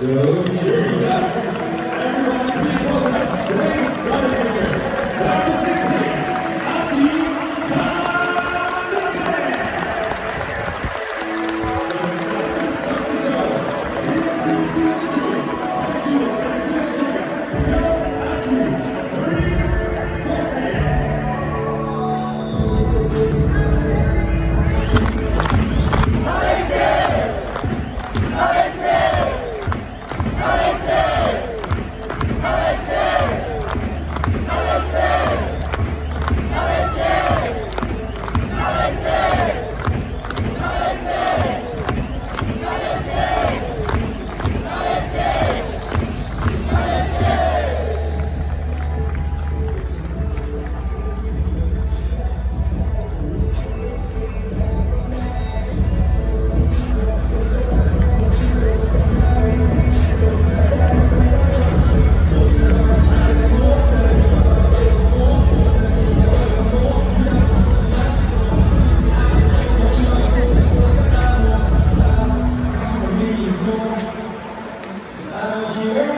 So, sure, you ever